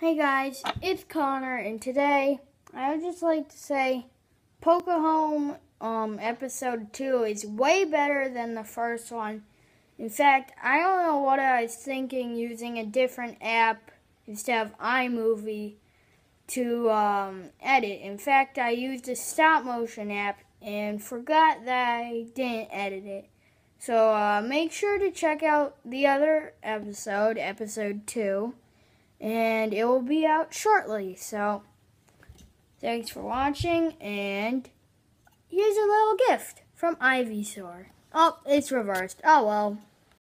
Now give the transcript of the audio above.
Hey guys, it's Connor, and today I would just like to say Pokehome um, episode 2 is way better than the first one. In fact, I don't know what I was thinking using a different app instead of iMovie to um, edit. In fact, I used a stop motion app and forgot that I didn't edit it. So uh, make sure to check out the other episode, episode 2 and it will be out shortly. So, thanks for watching, and here's a little gift from Ivysaur. Oh, it's reversed. Oh well.